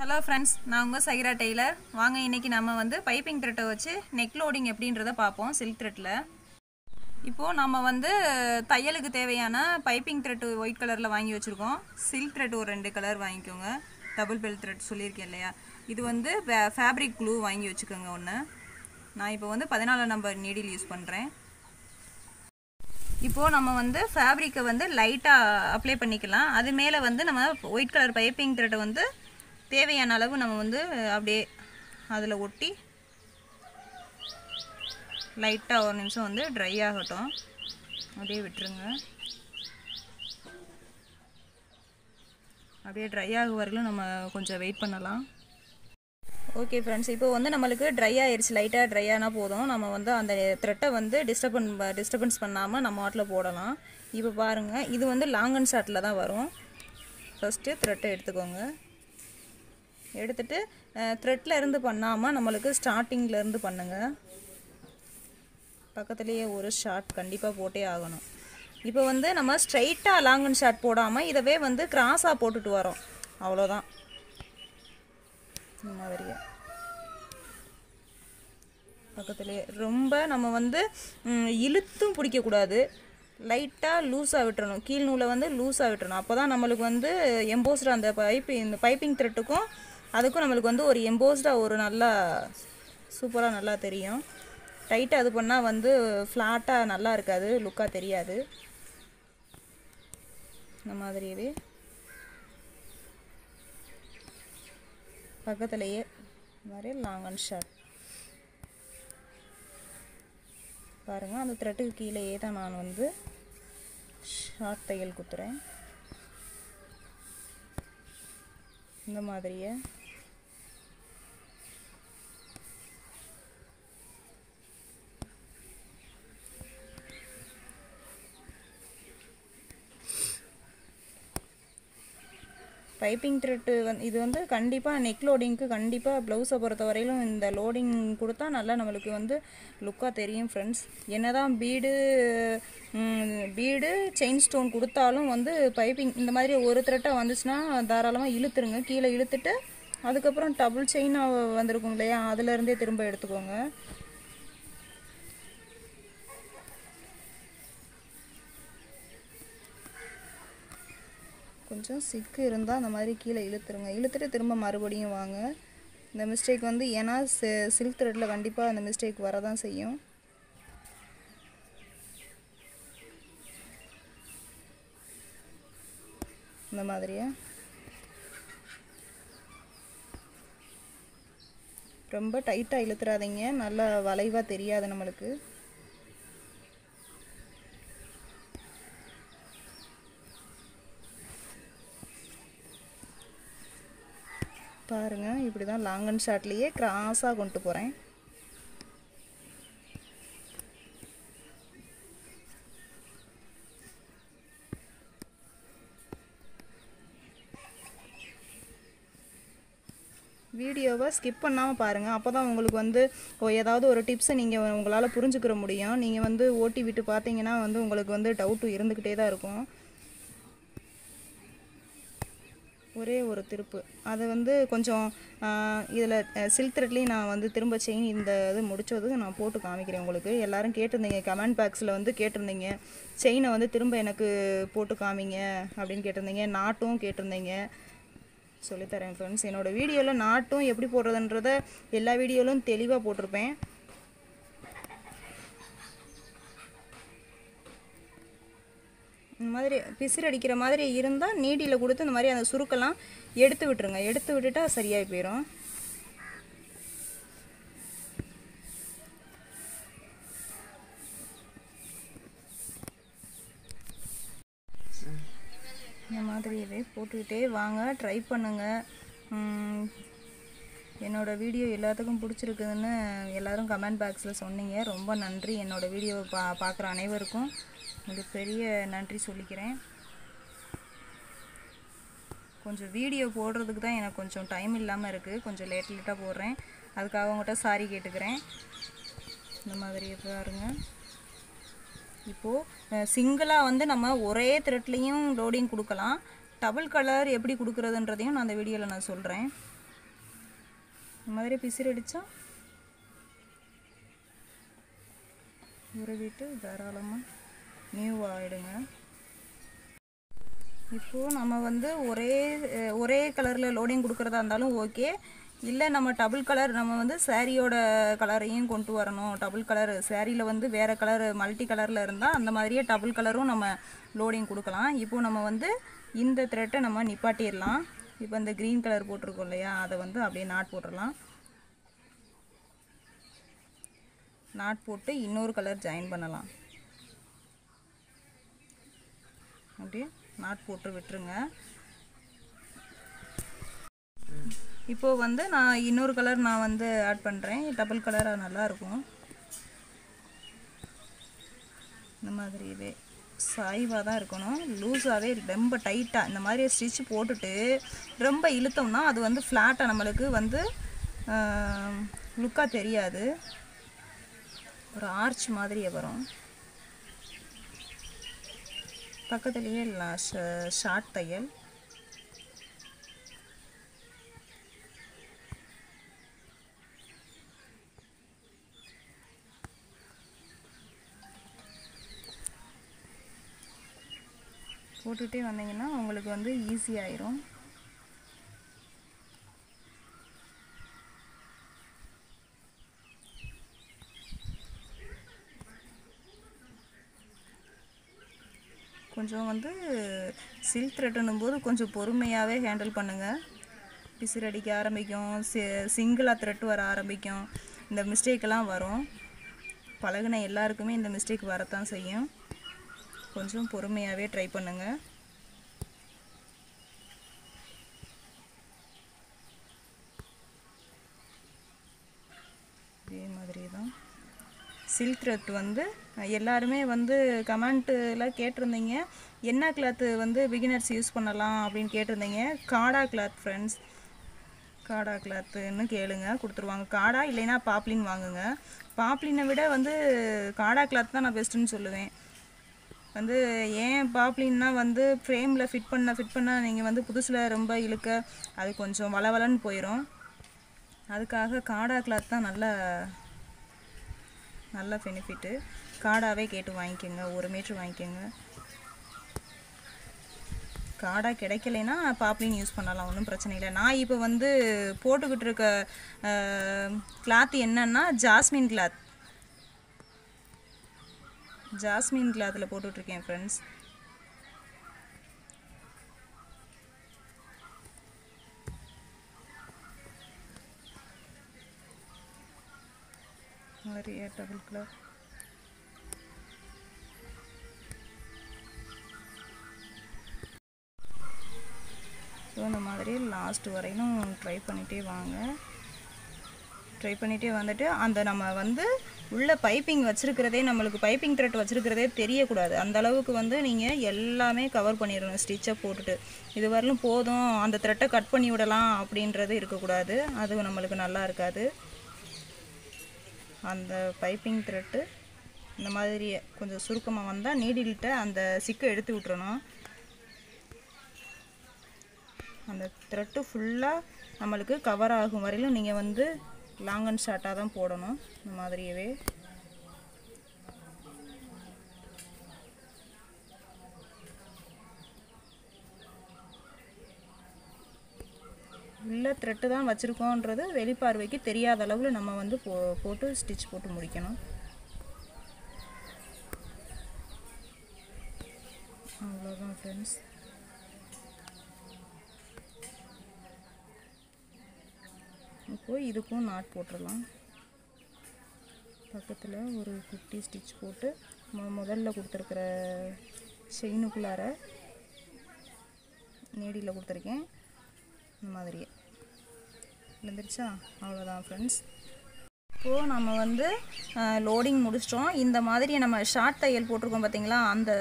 Hello friends நான் உங்கள் Saira Taylor. வாங்க இன்னைக்கு நம்ம வந்து பைப்பிங் த்ரெட்டை வச்சு நெக் லோடிங் எப்படின்றத பார்ப்போம் சில்க் த்ரெட்டில் இப்போது நம்ம வந்து தையலுக்கு தேவையான பைப்பிங் த்ரெட்டு ஒயிட் கலரில் வாங்கி வச்சுருக்கோம். சில்க் த்ரெட் ஒரு ரெண்டு கலர் வாங்கிக்கோங்க. டபுள் பெல் த்ரெட் சொல்லியிருக்கேன் இல்லையா? இது வந்து ஃபேப்ரிக் க்ளூ வாங்கி வச்சுக்கோங்க ஒன்று நான் இப்போ வந்து பதினாலு நம்பர் நீடில் யூஸ் பண்ணுறேன் இப்போது நம்ம வந்து ஃபேப்ரிக்கை வந்து லைட்டாக அப்ளை பண்ணிக்கலாம். அது மேலே வந்து நம்ம ஒயிட் கலர் பைப்பிங் த்ரெட்டை வந்து தேவையான அளவு நம்ம வந்து அப்படியே அதில் ஒட்டி லைட்டாக ஒரு நிமிஷம் வந்து ட்ரை ஆகட்டும். அப்படியே விட்டுருங்க. அப்படியே ட்ரை ஆக வரையிலும் நம்ம கொஞ்சம் வெயிட் பண்ணலாம். ஓகே ஃப்ரெண்ட்ஸ் இப்போ வந்து நம்மளுக்கு ட்ரை ஆயிடுச்சு லைட்டாக ட்ரை ஆனால் போதும். நம்ம வந்து அந்த த்ரெட்டை வந்து டிஸ்டர்பன் டிஸ்டர்பன்ஸ் பண்ணாமல் நம்ம ஆட்டில் போடலாம். இப்போ பாருங்கள் இது வந்து லாங் அண்ட் ஷார்ட்டில் தான் வரும். ஃபஸ்ட்டு த்ரெட்டை எடுத்துக்கோங்க. எடுத்துட்டு த்ரெட்டில் இருந்து பண்ணாமல் நம்மளுக்கு ஸ்டார்டிங்கில் இருந்து பண்ணுங்கள் பக்கத்துலேயே ஒரு ஷார்ட் கண்டிப்பாக போட்டே ஆகணும். இப்போ வந்து நம்ம ஸ்ட்ரைட்டாக லாங் அண்ட் ஷார்ட் போடாமல் இதவே வந்து கிராஸாக போட்டுட்டு வரோம். அவ்வளோதான் இந்த மாதிரியே. பக்கத்துலேயே. ரொம்ப நம்ம வந்து இழுத்தும் பிடிக்கக்கூடாது. லைட்டாக லூஸாக விட்டுறணும். கீழ் நூலை வந்து லூஸாக விட்டுறணும். அப்போ தான் நம்மளுக்கு வந்து எம்போஸ்டு அந்த பைப்பு இந்த பைப்பிங் த்ரெட்டுக்கும் அதுக்கும் நம்மளுக்கு வந்து ஒரு எம்போஸ்டாக ஒரு நல்லா சூப்பராக நல்லா தெரியும். டைட்டாக அது பண்ணால் வந்து ஃப்ளாட்டாக நல்லா இருக்காது லுக்காக தெரியாது. இந்த மாதிரியவே பக்கத்துலேயே மாதிரி லாங் அண்ட் ஷார்ட் பாருங்கள் அந்த த்ரெட்டுக்கு கீழேயே தான் நான் வந்து ஷார்ட் தையல் குத்துறேன். இந்த மாதிரியே. பைப்பிங் த்ரெட்டு வந்து இது வந்து கண்டிப்பாக நெக் லோடிங்க்கு கண்டிப்பாக ப்ளவுஸை பொறுத்த வரையிலும் இந்த லோடிங் கொடுத்தா நல்லா நம்மளுக்கு வந்து லுக்காக தெரியும் ஃப்ரெண்ட்ஸ். என்ன தான் பீடு பீடு செயின் ஸ்டோன் கொடுத்தாலும் வந்து பைப்பிங் இந்த மாதிரி ஒரு த்ரெட்டாக வந்துச்சுன்னா தாராளமாக இழுத்துருங்க. கீழே இழுத்துட்டு அதுக்கப்புறம் டபுள் செயினாக வந்திருக்கும் இல்லையா? அதுலேருந்தே திரும்ப எடுத்துக்கோங்க. கொஞ்சம் சிக்கு இருந்தால் அந்த மாதிரி கீழே இழுத்துருங்க. இழுத்துட்டு திரும்ப மறுபடியும் வாங்க. இந்த மிஸ்டேக் வந்து ஏன்னா சில்க் த்ரெட்டில் கண்டிப்பாக அந்த மிஸ்டேக் வரதான் செய்யும். இந்த மாதிரியா? ரொம்ப டைட்டாக இழுத்துறாதீங்க. நல்லா வளைவாக தெரியாது நம்மளுக்கு. பாருங்கள் இப்படி தான் லாங் அண்ட் ஷார்ட்லேயே கிராஸாக கொண்டு போகிறேன் வீடியோவை ஸ்கிப் பண்ணாமல் பாருங்கள் அப்போ தான் உங்களுக்கு வந்து ஏதாவது ஒரு டிப்ஸை நீங்கள் உங்களால் புரிஞ்சுக்கிற முடியும். நீங்கள் வந்து ஓட்டி விட்டு பார்த்தீங்கன்னா வந்து உங்களுக்கு வந்து டவுட்டு இருந்துக்கிட்டே தான் இருக்கும். ஒரே ஒரு திருப்பு. அது வந்து கொஞ்சம் இதில் சில்க் த்ரெட்லேயும் நான் வந்து திரும்ப செயின் இந்த இது முடித்தது நான் போட்டு காமிக்கிறேன் உங்களுக்கு. எல்லோரும் கேட்டிருந்தீங்க கமெண்ட் பாக்ஸில் வந்து கேட்டிருந்தீங்க செயினை வந்து திரும்ப எனக்கு போட்டு காமிங்க அப்படின்னு கேட்டிருந்தீங்க நாட்டும் கேட்டிருந்தீங்க. சொல்லித்தரேன் ஃப்ரெண்ட்ஸ் என்னோடய வீடியோவில் நாட்டும் எப்படி போடுறதுன்றத எல்லா வீடியோவிலும் தெளிவாக போட்டிருப்பேன். இந்த மாதிரி பிசிறு அடிக்கிற மாதிரி இருந்தால் நீடியில் கொடுத்து இந்த மாதிரி அந்த சுருக்கெல்லாம் எடுத்து விட்டுருங்க. எடுத்து விட்டுட்டா சரியாகி போயிடும் இந்த மாதிரியவே போட்டுக்கிட்டே வாங்க. ட்ரை பண்ணுங்கள் என்னோடய வீடியோ எல்லாத்துக்கும் பிடிச்சிருக்குதுன்னு எல்லோரும் கமெண்ட் பாக்ஸில் சொன்னீங்க. ரொம்ப நன்றி. என்னோடய வீடியோவை பா பார்க்குற அனைவருக்கும். மிகப்பெரிய நன்றி சொல்லிக்கிறேன். கொஞ்சம் வீடியோ போடுறதுக்கு தான் எனக்கு கொஞ்சம் டைம் இல்லாமல் இருக்குது கொஞ்சம் லேட் லேட்டாக போடுறேன். அதுக்காக உங்கள்கிட்ட சாரி கேட்டுக்கிறேன். இந்த மாதிரி பாருங்க. இப்போது சிங்கிளாக வந்து நம்ம ஒரே த்ரெட்லேயும் லோடிங் கொடுக்கலாம். டபுள் கலர் எப்படி கொடுக்குறதுன்றதையும் நான் அந்த வீடியோவில் நான் சொல்கிறேன் இந்த மாதிரி பிசிறு அடித்தா உருவிட்டு தாராளமாக நியூ ஆகிடுங்க இப்போது நம்ம வந்து ஒரே ஒரே கலரில் லோடிங் கொடுக்குறதா இருந்தாலும் ஓகே இல்லை நம்ம டபுள் கலர் நம்ம வந்து சேரீயோட கலரையும் கொண்டு வரணும். டபுள் கலர் சேரீயில் வந்து வேறு கலர் மல்டி கலரில் இருந்தால் அந்த மாதிரியே டபுள் கலரும் நம்ம லோடிங் கொடுக்கலாம். இப்போது நம்ம வந்து இந்த த்ரெட்டை நம்ம நிப்பாட்டிடலாம். இப்போ இந்த க்ரீன் கலர் போட்டிருக்கோம் இல்லையா? அதை வந்து அப்படியே நாட் போட்டுடலாம். நாட் போட்டு இன்னொரு கலர் ஜாயின் பண்ணலாம். அப்படியே நாட் போட்டு விட்டுருங்க. இப்போது வந்து நான் இன்னொரு கலர் நான் வந்து ஆட் பண்ணுறேன் டபுள் கலராக நல்லாயிருக்கும் இந்த மாதிரி இதே சாய்வாக தான் இருக்கணும். லூஸாகவே ரொம்ப டைட்டாக இந்த மாதிரி ஸ்டிச் போட்டுட்டு ரொம்ப இழுத்தோம்னா அது வந்து ஃப்ளாட்டாக நம்மளுக்கு வந்து லுக்காக தெரியாது. ஒரு ஆர்ச் மாதிரியே வரும். பக்கத்துலேயே ஷார்ட் தையல். போட்டுகிட்டே வந்தீங்கன்னா உங்களுக்கு வந்து ஈஸி கொஞ்சம் வந்து சில்க் த்ரெட்டுன்னும் போது கொஞ்சம் பொறுமையாகவே ஹேண்டில் பண்ணுங்கள் பிசிறு ஆரம்பிக்கும். சி சிங்கிளாக த்ரெட் வர ஆரம்பிக்கும். இந்த மிஸ்டேக்கெல்லாம் வரும். பழகுன எல்லாருக்குமே இந்த மிஸ்டேக் வரத்தான் செய்யும். கொஞ்சம் பொறுமையாகவே ட்ரை பண்ணுங்கள் இதே மாதிரி தான். சில்க் த்ரெட் வந்து எல்லாருமே வந்து கமெண்ட்டில் கேட்டிருந்தீங்க. என்ன கிளாத்து வந்து பிகினர்ஸ் யூஸ் பண்ணலாம் அப்படின்னு கேட்டிருந்தீங்க. காடா கிளாத் ஃப்ரெண்ட்ஸ் காடா கிளாத்துன்னு கேளுங்க கொடுத்துருவாங்க. காடா இல்லைன்னா பாப்ளின் வாங்குங்க. பாப்ளினை விட வந்து காடா கிளாத் தான் நான் பெஸ்ட்டுன்னு சொல்லுவேன். வந்து ஏன் பாப்லின்னா வந்து ஃப்ரேமில் ஃபிட் பண்ண ஃபிட் பண்ண நீங்கள் வந்து புதுசில் ரொம்ப இழுக்க அது கொஞ்சம் வளவலன்னு போயிடும் அதுக்காக காடா கிளாத் தான் நல்லா நல்ல பெனிஃபிட்டு காடாகவே கேட்டு வாங்கிக்கோங்க ஒரு மீட்ரு வாங்கிக்கோங்க. காடாக கிடைக்கலைன்னா பாப்லின் யூஸ் பண்ணலாம் ஒன்றும் பிரச்சனை இல்லை. நான் இப்போ வந்து போட்டுக்கிட்டு இருக்க கிளாத் என்னன்னா ஜாஸ்மின் கிளாத் ஜாஸ்மின் கிளாத்தில் போட்டுட்ருக்கேன் ஃப்ரெண்ட்ஸ் நிறைய டபுள் கலர் ஸோ இந்த மாதிரி லாஸ்ட் வரையிலும் ட்ரை பண்ணிகிட்டே வாங்க. ட்ரை பண்ணிகிட்டே வந்துட்டு அந்த நம்ம வந்து உள்ள பைப்பிங் வச்சுருக்கிறதே நம்மளுக்கு பைப்பிங் த்ரெட் வச்சுருக்கிறதே தெரியக்கூடாது. அந்த அளவுக்கு வந்து நீங்கள் எல்லாமே கவர் பண்ணிடணும் ஸ்டிச்சை போட்டுட்டு. இது வரலும் போதும் அந்த த்ரெட்டை கட் பண்ணி விடலாம் அப்படின்றது இருக்கக்கூடாது. அது நம்மளுக்கு நல்லா இருக்காது. அந்த பைப்பிங் த்ரெட்டு இந்த மாதிரி கொஞ்சம் சுருக்கமாக வந்தால் நீடில்கிட்ட அந்த சிக்கை எடுத்து விட்டுறணும். அந்த த்ரெட்டு ஃபுல்லாக நம்மளுக்கு கவர் ஆகும் வரையிலும் நீங்கள் வந்து லாங் அண்ட் ஷார்ட்டாக தான் போடணும். இந்த மாதிரியவே. உள்ள த்ரெட்டு தான் வச்சுருக்கோன்றது வெளிப்பார்வைக்கு தெரியாத அளவில் நம்ம வந்து போ போட்டு ஸ்டிச் போட்டு முடிக்கணும். அவ்வளோதான் ஃப்ரெண்ட்ஸ் இப்போது இதுக்கும் நாட் போட்டுடலாம். பக்கத்தில் ஒரு குட்டி ஸ்டிச் போட்டு மொ முதல்ல கொடுத்துருக்குற செயினுக்குள்ளார நேடியில் கொடுத்துருக்கேன். இந்த மாதிரியே. விழுந்துருச்சா அவ்வளோதான் ஃப்ரெண்ட்ஸ் இப்போது நம்ம வந்து லோடிங் முடிச்சிட்டோம். இந்த மாதிரி நம்ம ஷார்ட் தையல் போட்டிருக்கோம் பார்த்திங்களா அந்த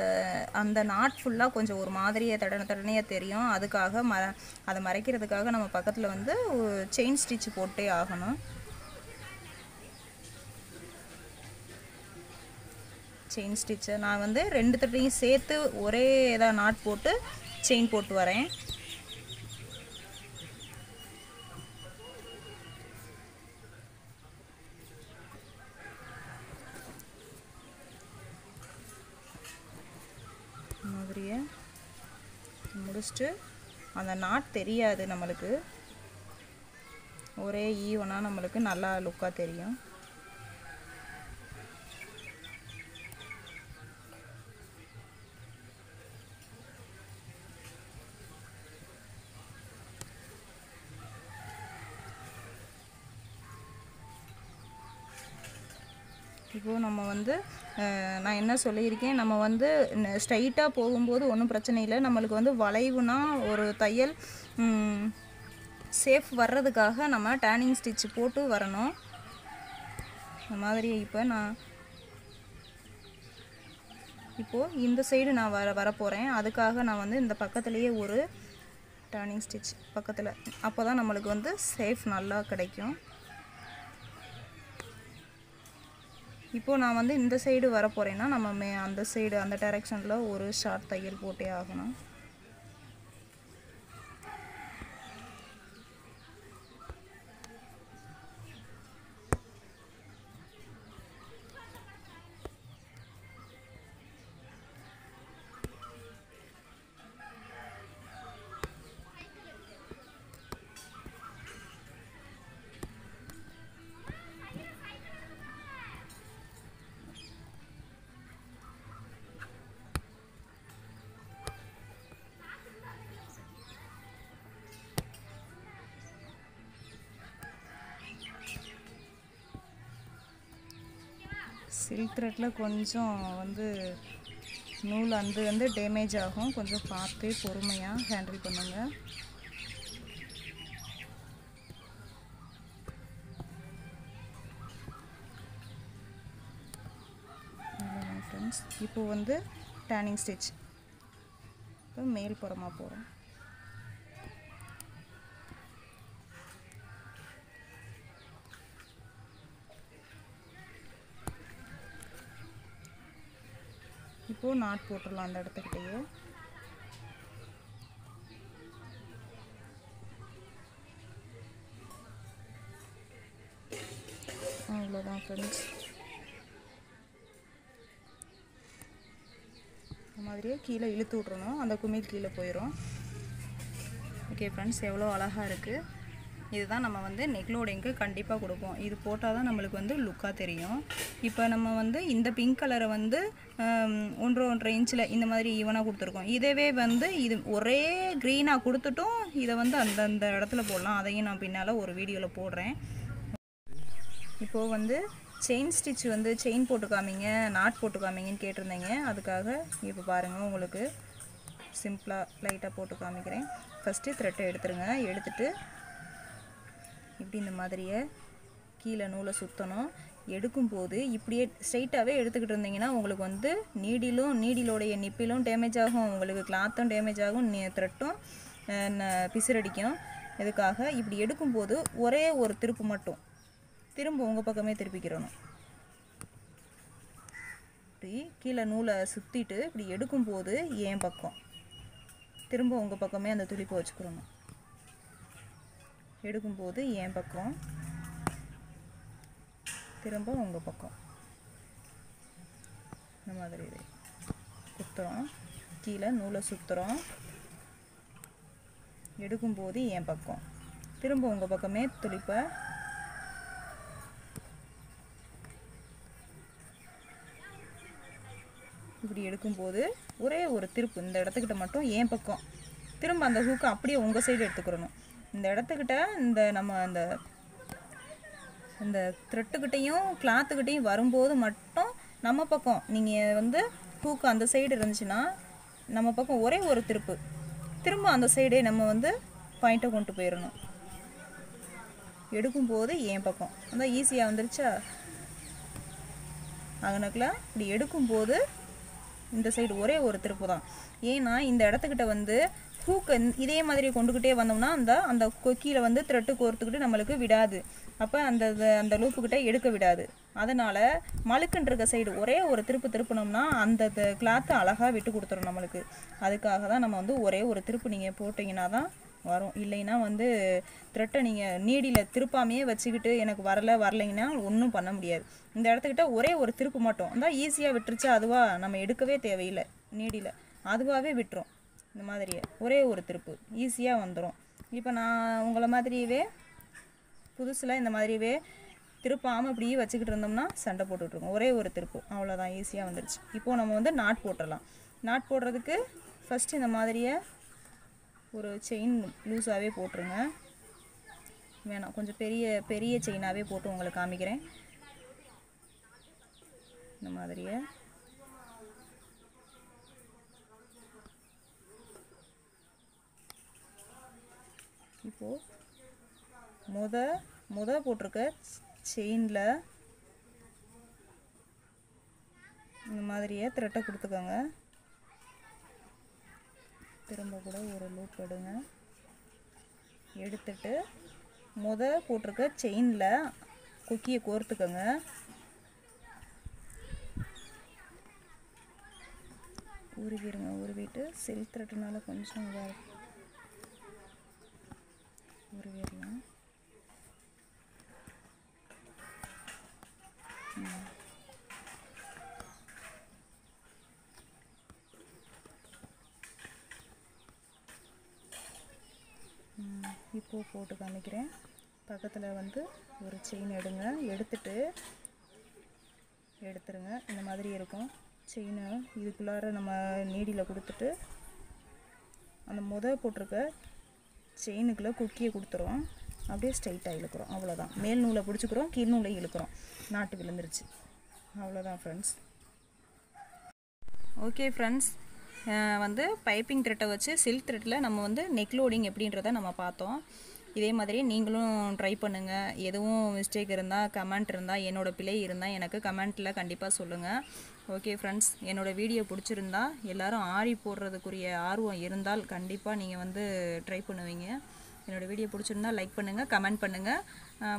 அந்த நாட் ஃபுல்லாக கொஞ்சம் ஒரு மாதிரியே தடன தடனையாக தெரியும். அதுக்காக ம அதை மறைக்கிறதுக்காக நம்ம பக்கத்தில் வந்து செயின் ஸ்டிச் போட்டே ஆகணும். செயின் ஸ்டிச்சை நான் வந்து ரெண்டு தட்டையும் சேர்த்து ஒரே இதாக நாட் போட்டு செயின் போட்டு வரேன் மாதிரியே முடிச்சுட்டு அந்த நாட் தெரியாது நம்மளுக்கு. ஒரே ஈவனாக நம்மளுக்கு நல்லா லுக்காக தெரியும். இப்போது நம்ம வந்து நான் என்ன சொல்லியிருக்கேன் நம்ம வந்து ஸ்ட்ரைட்டாக போகும்போது ஒன்றும் பிரச்சனை இல்லை. நம்மளுக்கு வந்து வளைவுனா ஒரு தையல் சேஃப் வர்றதுக்காக நம்ம டேனிங் ஸ்டிச் போட்டு வரணும். இந்த மாதிரி இப்போ நான் இப்போது இந்த சைடு நான் வர வரப்போகிறேன் அதுக்காக நான் வந்து இந்த பக்கத்துலேயே ஒரு டேர்னிங் ஸ்டிச் பக்கத்தில். அப்போ தான் நம்மளுக்கு வந்து சேஃப் நல்லா கிடைக்கும். இப்போது நான் வந்து இந்த சைடு வர போகிறேன்னா நம்ம மே அந்த சைடு அந்த டைரெக்ஷனில் ஒரு ஷார்ட் தையல் போட்டே ஆகணும். சில்க் த்ரெட்டில் கொஞ்சம் வந்து நூல் அந்த வந்து டேமேஜ் ஆகும். கொஞ்சம் பார்த்து பொறுமையாக ஹேண்டில் பண்ணுங்கள் ஃப்ரெண்ட்ஸ் இப்போ வந்து டேனிங் ஸ்டிச் இப்போ மேல் புறமாக போகிறோம் இப்போது நாட் போட்டுடலாம் அந்த இடத்துக்கிட்டேயே. அவ்வளோதான் ஃப்ரெண்ட்ஸ் இந்த மாதிரியே கீழே இழுத்து விட்றணும் அந்த குமிழ் கீழே போயிடும் ஓகே ஃப்ரெண்ட்ஸ் எவ்வளோ அழகாக இருக்குது இதுதான் நம்ம வந்து நெக்லோடிங்க்கு கண்டிப்பாக கொடுப்போம். இது போட்டால் தான் நம்மளுக்கு வந்து லுக்காக தெரியும். இப்போ நம்ம வந்து இந்த பிங்க் கலரை வந்து ஒன்றரை ஒன்றரை இன்ச்சில் இந்த மாதிரி ஈவனாக கொடுத்துருக்கோம். இதவே வந்து இது ஒரே க்ரீனாக கொடுத்துட்டும் இதை வந்து அந்தந்த இடத்துல போடலாம். அதையும் நான் பின்னால் ஒரு வீடியோவில் போடுறேன். இப்போது வந்து செயின் ஸ்டிச் வந்து செயின் போட்டு காமிங்க நாட் போட்டு காமிங்கன்னு கேட்டிருந்தீங்க. அதுக்காக இப்போ பாருங்கள் உங்களுக்கு. சிம்பிளாக லைட்டாக போட்டு காமிக்கிறேன். ஃபஸ்ட்டு த்ரெட்டை எடுத்துருங்க. எடுத்துகிட்டு இப்படி இந்த மாதிரியே கீழே நூலை சுற்றணும் எடுக்கும்போது இப்படியே ஸ்ட்ரைட்டாகவே எடுத்துக்கிட்டு இருந்தீங்கன்னா உங்களுக்கு வந்து நீடிலும் நீடிலோடைய நிப்பிலும் டேமேஜ் ஆகும். உங்களுக்கு கிளாத்தும் டேமேஜ் ஆகும். த்ரெட்டும் பிசிறடிக்கும் இதுக்காக இப்படி எடுக்கும்போது ஒரே ஒரு திருப்பு மட்டும். திரும்ப உங்கள் பக்கமே திருப்பிக்கிறணும். இப்படி கீழே நூலை சுற்றிட்டு இப்படி எடுக்கும்போது என் பக்கம். திரும்ப உங்கள் பக்கமே அந்த துடிப்பை வச்சுக்கிறணும். எடுக்கும்போது என் பக்கம் திரும்ப உங்கள் பக்கம். இந்த மாதிரி இது. குத்துறோம். கீழே நூலை சுற்றுறோம் எடுக்கும்போது என் பக்கம். திரும்ப உங்கள் பக்கமே துளிப்பை. இப்படி எடுக்கும்போது ஒரே ஒரு திருப்பு. இந்த இடத்துக்கிட்ட மட்டும் என் பக்கம். திரும்ப அந்த ஹூக்கை அப்படியே உங்கள் சைடு எடுத்துக்கிறணும். இந்த இடத்துக்கிட்ட இந்த நம்ம அந்த இந்த த்ரெட்டுக்கிட்டையும் கிளாத்துக்கிட்டையும் வரும்போது மட்டும் நம்ம பக்கம் நீங்கள் வந்து ஹூக்கு அந்த சைடு இருந்துச்சுன்னா நம்ம பக்கம் ஒரே ஒரு திருப்பு. திரும்ப அந்த சைடே நம்ம வந்து பாயிண்ட்டை கொண்டு போயிடணும் எடுக்கும்போது என் பக்கம். அதான் ஈஸியாக வந்துருச்சா? அங்கனக்குள்ள இப்படி எடுக்கும்போது இந்த சைடு ஒரே ஒரு திருப்பு தான். ஏன்னா இந்த இடத்துக்கிட்ட வந்து ஹூக்கை இதே மாதிரி கொண்டுக்கிட்டே வந்தோம்னா அந்த அந்த கொ- கீழே வந்து த்ரெட்டு கோர்த்துக்கிட்டு நம்மளுக்கு விடாது. அப்போ அந்த இது- அந்த லூப்புக்கிட்ட எடுக்க விடாது. அதனால் மழுக்குன்னு இருக்க சைடு ஒரே ஒரு திருப்பு திருப்பினோம்னா அந்த கிளாத்தை அழகாக விட்டு கொடுத்துரும் நம்மளுக்கு. அதுக்காக தான் நம்ம வந்து ஒரே ஒரு திருப்பு நீங்கள் போட்டிங்கன்னா தான் வரும். இல்லைன்னா வந்து த்ரெட்டை நீங்கள் நீடியில் திருப்பாமையே வச்சுக்கிட்டு எனக்கு வரல வரலைங்கன்னா ஒன்றும் பண்ண முடியாது. இந்த இடத்துக்கிட்ட ஒரே ஒரு திருப்பு மட்டும். தான் ஈஸியாக விட்டுருச்சு அதுவாக நம்ம எடுக்கவே தேவையில்லை நீடியில். அதுவாகவே விட்டுரும். இந்த மாதிரியே. ஒரே ஒரு திருப்பு. ஈஸியாக வந்துடும் இப்போ நான் உங்களை மாதிரியவே புதுசில் இந்த மாதிரியே திருப்பாமல் இப்படியே வச்சுக்கிட்டு இருந்தோம்னா சண்டை போட்டுட்ருக்கோம் ஒரே ஒரு திருப்பு. அவ்வளோதான் ஈஸியாக வந்துடுச்சு இப்போது நம்ம வந்து நாட் போட்டுடலாம். நாட் போடுறதுக்கு ஃபஸ்ட்டு இந்த மாதிரியே ஒரு செயின் லூஸாகவே போட்டுருங்க. வேணாம். கொஞ்சம் பெரிய பெரிய செயினாகவே போட்டு உங்களுக்கு காமிக்கிறேன். இந்த மாதிரியே. இப்போது முத முத போட்டிருக்க செயினில் இந்த மாதிரியே த்ரெட்டை கொடுத்துக்கோங்க. திரும்ப கூட ஒரு லூப் எடுங்க. எடுத்துட்டு முத போட்டிருக்க செயினில் குக்கியை கோர்த்துக்கோங்க. உருவிடுங்க உருவிட்டு செல் த்ரெட்டுனால கொஞ்சம் இதாக இருக்கும் உருவிடலாம் இப்போ போட்டு காமிக்கிறேன். பக்கத்தில் வந்து ஒரு செயின் எடுங்க. எடுத்துட்டு எடுத்துருங்க. இந்த மாதிரி இருக்கும். செயினை இதுக்குள்ளார நம்ம நீடியில் கொடுத்துட்டு அந்த முத போட்டிருக்க செயினுக்குள்ளே குக்கியை கொடுத்துருவோம் அப்படியே ஸ்ட்ரைட்டாக இழுக்கிறோம். அவ்வளோதான் மேல் நூலை பிடிச்சிக்கிறோம் கீழ் நூலை இழுக்கிறோம். நாட்டு விழுந்துருச்சு. அவ்வளோதான் ஃப்ரெண்ட்ஸ் ஓகே ஃப்ரெண்ட்ஸ் வந்து பைப்பிங் த்ரெட்டை வச்சு சில்க் த்ரெட்டில் நம்ம வந்து நெக் லோடிங் எப்படின்றத நம்ம பார்த்தோம். இதே மாதிரி நீங்களும் ட்ரை பண்ணுங்கள் எதுவும் மிஸ்டேக் இருந்தால் கமெண்ட் இருந்தால் என்னோடய பிழை இருந்தால் எனக்கு கமெண்ட்டில் கண்டிப்பாக சொல்லுங்கள் ஓகே ஃப்ரெண்ட்ஸ் என்னோடய வீடியோ பிடிச்சிருந்தா எல்லோரும் ஆரி போடுறதுக்குரிய ஆர்வம் இருந்தால் கண்டிப்பாக நீங்கள் வந்து ட்ரை பண்ணுவீங்க. என்னோடய வீடியோ பிடிச்சிருந்தா லைக் பண்ணுங்கள் கமெண்ட் பண்ணுங்கள்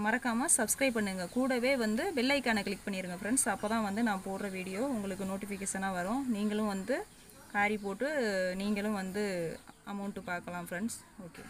மறக்காமல் சப்ஸ்கிரைப் பண்ணுங்கள் கூடவே வந்து பெல் ஐக்கானை கிளிக் பண்ணிடுங்க ஃப்ரெண்ட்ஸ் அப்போ தான் வந்து நான் போடுற வீடியோ உங்களுக்கு நோட்டிஃபிகேஷனாக வரும். நீங்களும் வந்து ஆரி போட்டு நீங்களும் வந்து அமௌண்ட்டு பார்க்கலாம் ஃப்ரெண்ட்ஸ் ஓகே